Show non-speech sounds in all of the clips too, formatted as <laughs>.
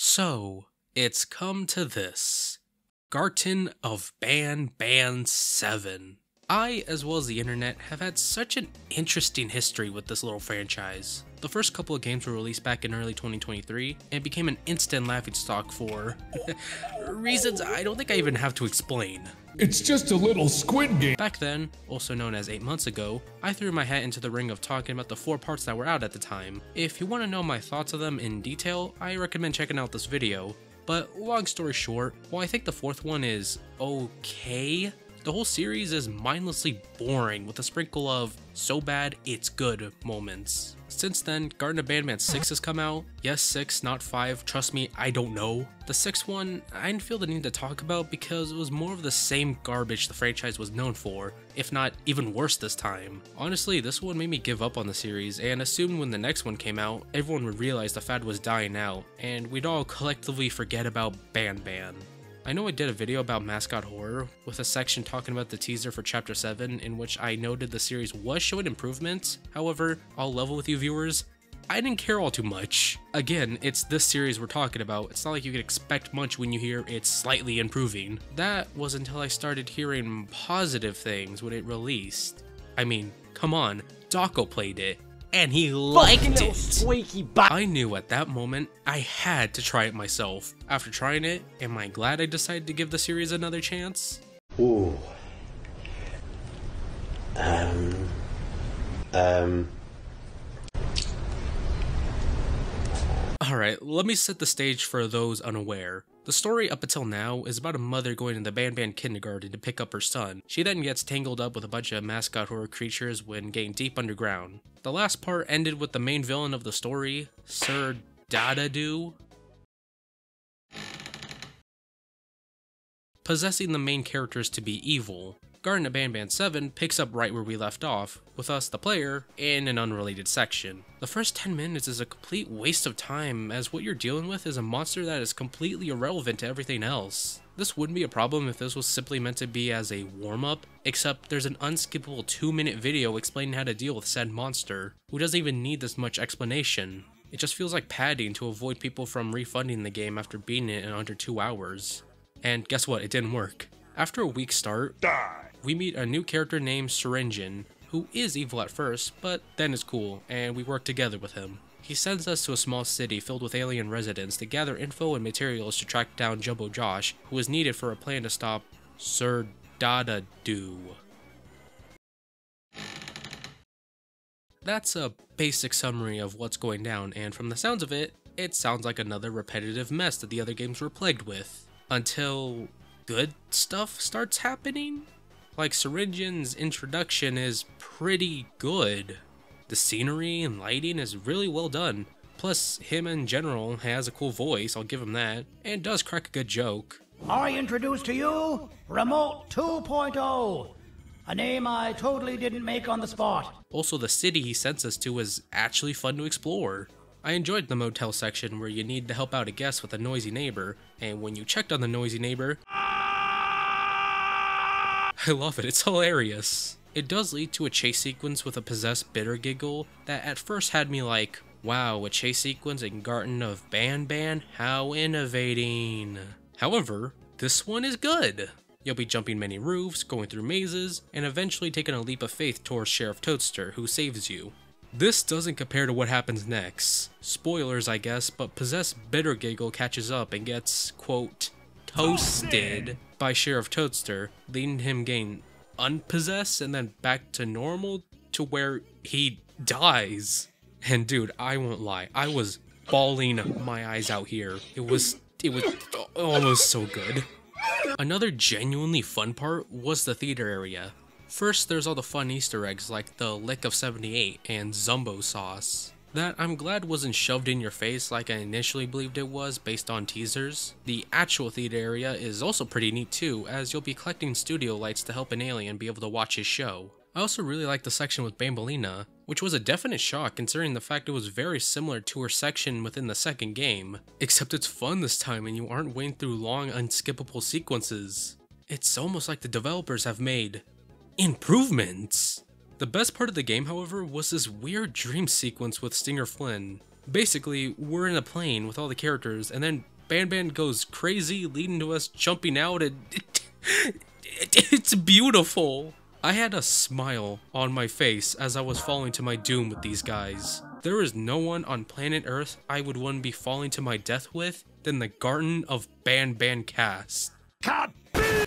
So, it's come to this Garten of Banban 7. I, as well as the internet, have had such an interesting history with this little franchise. The first couple of games were released back in early 2023 and became an instant laughingstock for <laughs> reasons I don't think I even have to explain. It's just a little squid game. Back then, also known as 8 months ago, I threw my hat into the ring of talking about the 4 parts that were out at the time. If you want to know my thoughts of them in detail, I recommend checking out this video. But long story short, while I think the fourth one is okay, the whole series is mindlessly boring with a sprinkle of so bad it's good moments. Since then, Garten of Banban 6 has come out. Yes, 6, not 5. Trust me, I don't know. The 6th one, I didn't feel the need to talk about because it was more of the same garbage the franchise was known for, if not even worse this time. Honestly, this one made me give up on the series and assumed when the next one came out, everyone would realize the fad was dying out, and we'd all collectively forget about Banban. I know I did a video about mascot horror with a section talking about the teaser for chapter 7 in which I noted the series was showing improvements. However, I'll level with you viewers, I didn't care all too much. Again, it's this series we're talking about. It's not like you can expect much when you hear it's slightly improving. That was until I started hearing positive things when it released. I mean, come on, Dawko played it and he liked it. Squeaky butt. I knew at that moment I had to try it myself. After trying it, am I glad I decided to give the series another chance? Ooh. Um. Um. Alright, let me set the stage for those unaware. The story up until now is about a mother going to the Banban kindergarten to pick up her son. She then gets tangled up with a bunch of mascot horror creatures when getting deep underground. The last part ended with the main villain of the story, Sir Dadadoo, possessing the main characters to be evil. Garten of Banban 7 picks up right where we left off, with us, the player, in an unrelated section. The first 10 minutes is a complete waste of time, as what you're dealing with is a monster that is completely irrelevant to everything else. This wouldn't be a problem if this was simply meant to be as a warm-up, except there's an unskippable 2 minute video explaining how to deal with said monster, who doesn't even need this much explanation. It just feels like padding to avoid people from refunding the game after beating it in under 2 hours. And guess what, it didn't work. After a weak start, Die. We meet a new character named Syringeon, who is evil at first, but then is cool, and we work together with him. He sends us to a small city filled with alien residents to gather info and materials to track down Jumbo Josh, who is needed for a plan to stop Sir Dada Do. That's a basic summary of what's going down, and from the sounds of it, it sounds like another repetitive mess that the other games were plagued with. Until good stuff starts happening? Like Syringeon's introduction is pretty good. The scenery and lighting is really well done. Plus, him in general has a cool voice, I'll give him that, and does crack a good joke. I introduce to you Remote 2.0, a name I totally didn't make on the spot. Also, the city he sends us to is actually fun to explore. I enjoyed the motel section where you need to help out a guest with a noisy neighbor, and when you checked on the noisy neighbor, I love it, it's hilarious. It does lead to a chase sequence with a possessed bitter giggle that at first had me like, wow, a chase sequence in Garten of Banban? How innovating. However, this one is good. You'll be jumping many roofs, going through mazes, and eventually taking a leap of faith towards Sheriff Toadster, who saves you. This doesn't compare to what happens next. Spoilers, I guess, but possessed Bitter Giggle catches up and gets, quote, toasted by Sheriff Toadster, leading him gain unpossessed and then back to normal to where he dies. And dude, I won't lie, I was bawling my eyes out here. It was it was almost so good. Another genuinely fun part was the theater area. First, there's all the fun Easter eggs like the Lick of 78 and Zumbo sauce. That I'm glad wasn't shoved in your face like I initially believed it was based on teasers. The actual theater area is also pretty neat too, as you'll be collecting studio lights to help an alien be able to watch his show. I also really like the section with Bambolina, which was a definite shock considering the fact it was very similar to her section within the second game, except it's fun this time and you aren't wading through long unskippable sequences. It's almost like the developers have made improvements. The best part of the game, however, was this weird dream sequence with Stinger Flynn. Basically, we're in a plane with all the characters, and then Banban goes crazy, leading to us jumping out, and <laughs> it's beautiful. I had a smile on my face as I was falling to my doom with these guys. There is no one on planet Earth I would want to be falling to my death with than the Garden of Ban Ban Cast.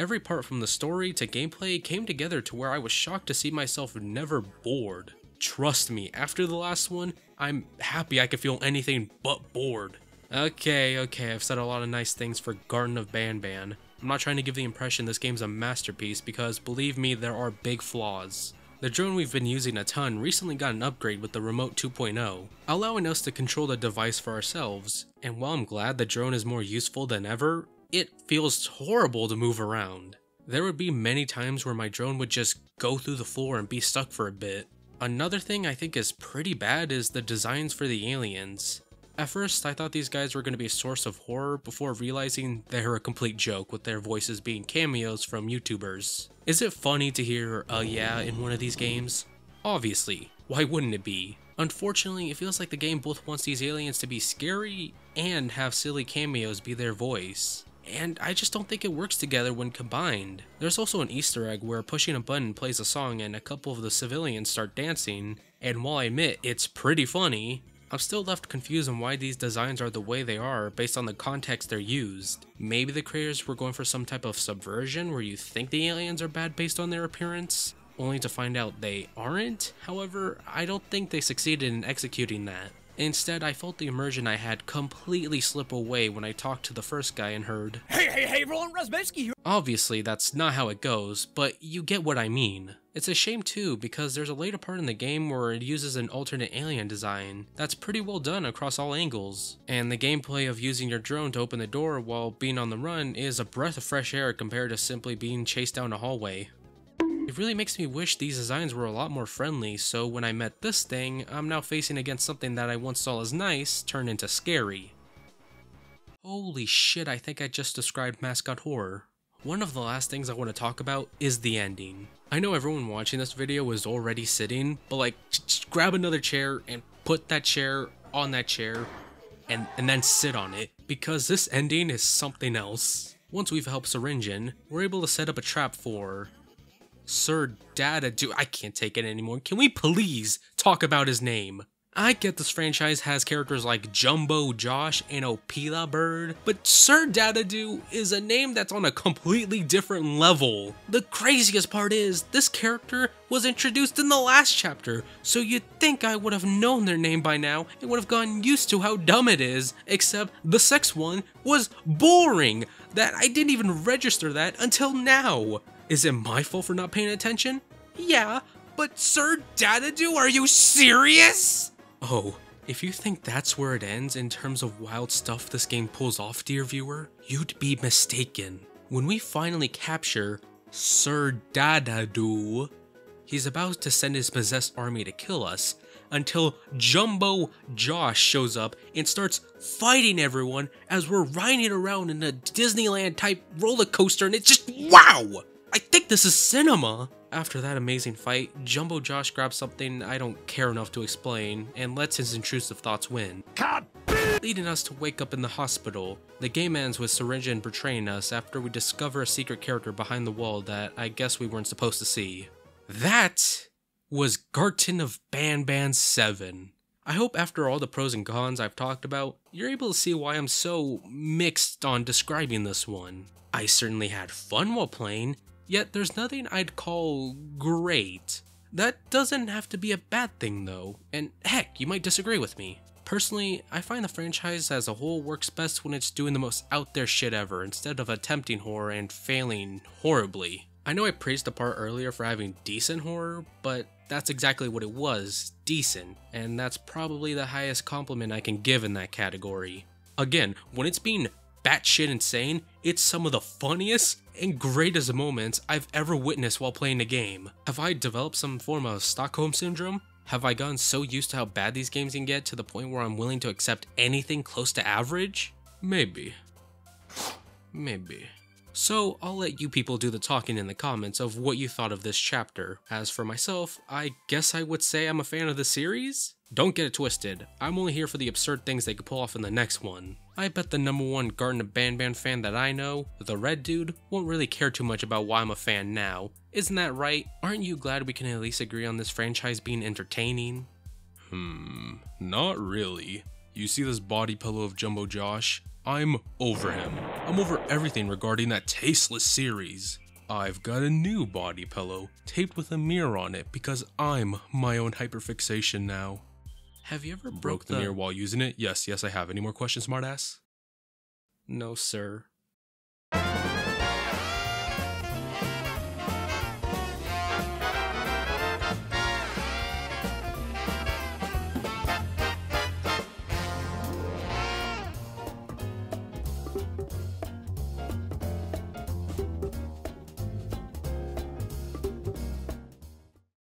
Every part from the story to gameplay came together to where I was shocked to see myself never bored. Trust me, after the last one, I'm happy I could feel anything but bored. Okay, okay, I've said a lot of nice things for Garten of Banban. I'm not trying to give the impression this game's a masterpiece because believe me, there are big flaws. The drone we've been using a ton recently got an upgrade with the Remote 2.0, allowing us to control the device for ourselves, and while I'm glad the drone is more useful than ever, it feels horrible to move around. There would be many times where my drone would just go through the floor and be stuck for a bit. Another thing I think is pretty bad is the designs for the aliens. At first, I thought these guys were going to be a source of horror before realizing they're a complete joke with their voices being cameos from YouTubers. Is it funny to hear a uh, yeah in one of these games? Obviously, why wouldn't it be? Unfortunately, it feels like the game both wants these aliens to be scary and have silly cameos be their voice. And I just don't think it works together when combined. There's also an easter egg where pushing a button plays a song and a couple of the civilians start dancing, and while I admit it's pretty funny, I'm still left confused on why these designs are the way they are based on the context they're used. Maybe the creators were going for some type of subversion where you think the aliens are bad based on their appearance, only to find out they aren't? However, I don't think they succeeded in executing that. Instead, I felt the immersion I had completely slip away when I talked to the first guy and heard, Hey, hey, hey, Roland Razbetsky here. Obviously, that's not how it goes, but you get what I mean. It's a shame too, because there's a later part in the game where it uses an alternate alien design that's pretty well done across all angles, and the gameplay of using your drone to open the door while being on the run is a breath of fresh air compared to simply being chased down a hallway. It really makes me wish these designs were a lot more friendly, so when I met this thing, I'm now facing against something that I once saw as nice turn into scary. Holy shit, I think I just described mascot horror. One of the last things I want to talk about is the ending. I know everyone watching this video is already sitting, but like, just grab another chair and put that chair on that chair and, and then sit on it, because this ending is something else. Once we've helped Syringeon, we're able to set up a trap for Sir Dadadoo I can't take it anymore. Can we please talk about his name? I get this franchise has characters like Jumbo Josh and Opila Bird, but Sir Dadadoo is a name that's on a completely different level. The craziest part is, this character was introduced in the last chapter, so you'd think I would have known their name by now and would have gotten used to how dumb it is, except the sex one was boring, that I didn't even register that until now. Is it my fault for not paying attention? Yeah, but Sir Dadadoo, are you serious? Oh, if you think that's where it ends in terms of wild stuff this game pulls off, dear viewer, you'd be mistaken. When we finally capture Sir Dadadoo, he's about to send his possessed army to kill us until Jumbo Josh shows up and starts fighting everyone as we're riding around in a Disneyland type roller coaster and it's just wow! I think this is cinema! After that amazing fight, Jumbo Josh grabs something I don't care enough to explain and lets his intrusive thoughts win. Leading us to wake up in the hospital. The game ends with Syringeon betraying us after we discover a secret character behind the wall that I guess we weren't supposed to see. That was Garten of Banban 7. I hope after all the pros and cons I've talked about, you're able to see why I'm so mixed on describing this one. I certainly had fun while playing, Yet there's nothing I'd call great. That doesn't have to be a bad thing though, and heck, you might disagree with me. Personally, I find the franchise as a whole works best when it's doing the most out there shit ever instead of attempting horror and failing horribly. I know I praised the part earlier for having decent horror, but that's exactly what it was, decent, and that's probably the highest compliment I can give in that category. Again, when it's being batshit insane, it's some of the funniest and greatest moments I've ever witnessed while playing a game. Have I developed some form of Stockholm Syndrome? Have I gotten so used to how bad these games can get to the point where I'm willing to accept anything close to average? Maybe. Maybe. So I'll let you people do the talking in the comments of what you thought of this chapter. As for myself, I guess I would say I'm a fan of the series? Don't get it twisted, I'm only here for the absurd things they could pull off in the next one. I bet the number one Garten of Banban fan that I know, the Red Dude, won't really care too much about why I'm a fan now. Isn't that right? Aren't you glad we can at least agree on this franchise being entertaining? Hmm, not really. You see this body pillow of Jumbo Josh? I'm over him. I'm over everything regarding that tasteless series. I've got a new body pillow, taped with a mirror on it because I'm my own hyperfixation now. Have you ever broke, Broke the, the- mirror while using it? Yes, yes I have. Any more questions, smartass? No, sir.